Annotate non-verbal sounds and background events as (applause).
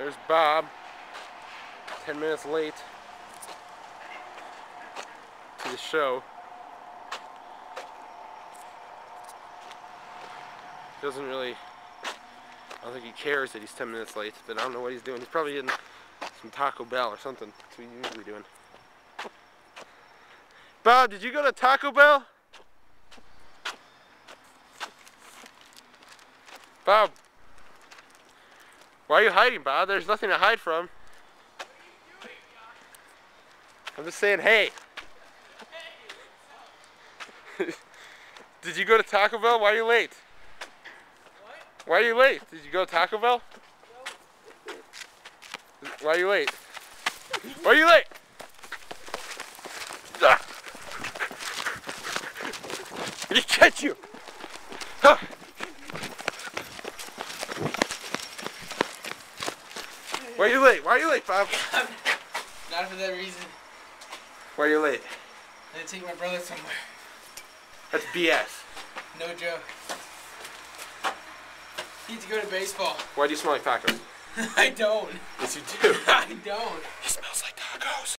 There's Bob. 10 minutes late to the show. Doesn't really, I don't think he cares that he's 10 minutes late, but I don't know what he's doing. He's probably getting some Taco Bell or something. That's what he's usually doing. Bob, did you go to Taco Bell? Bob. Why are you hiding, Bob? There's nothing to hide from. I'm just saying, hey. (laughs) Did you go to Taco Bell? Why are you late? What? Why are you late? Did you go to Taco Bell? Why are you late? Why are you late? Ah. (laughs) Did he catch you? Huh. (laughs) Why are you late? Why are you late, Bob? (laughs) Not for that reason. Why are you late? I had to take my brother somewhere. That's BS. No joke. He needs to go to baseball. Why do you smell like tacos? (laughs) I don't. Yes, you do. (laughs) I don't.